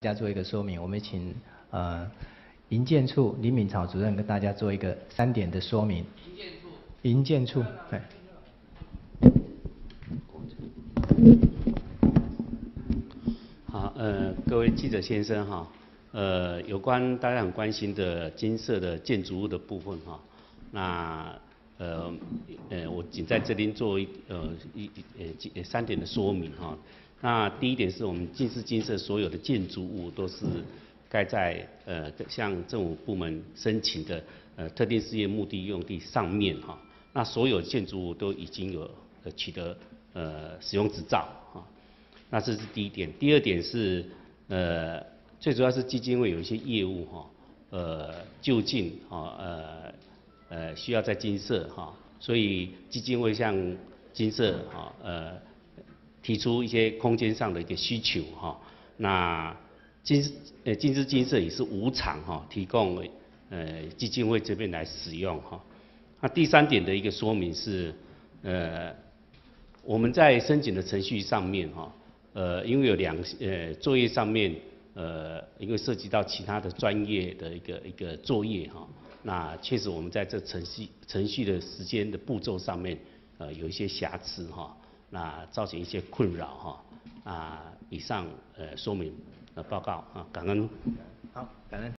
大家做一个说明，我们请呃营建处李敏草主任跟大家做一个三点的说明。营建处。营建处，对。好，呃，各位记者先生哈，呃，有关大家很关心的金色的建筑物的部分哈，那呃呃，我仅在这边做一呃一呃三点的说明哈。那第一点是我们金色金色所有的建筑物都是盖在呃向政府部门申请的呃特定事业目的用地上面哈。那所有建筑物都已经有取得呃使用执照哈。那这是第一点。第二点是呃最主要是基金会有一些业务哈，呃就近哈呃呃需要在金色哈，所以基金会向金色哈呃。提出一些空间上的一个需求哈，那金呃金枝金色也是无偿哈提供呃基金会这边来使用哈。那第三点的一个说明是呃我们在申请的程序上面哈呃因为有两呃作业上面呃因为涉及到其他的专业的一个一个作业哈，那确实我们在这程序程序的时间的步骤上面呃有一些瑕疵哈。那造成一些困扰哈，啊，以上呃说明呃报告啊，感恩。好，感恩。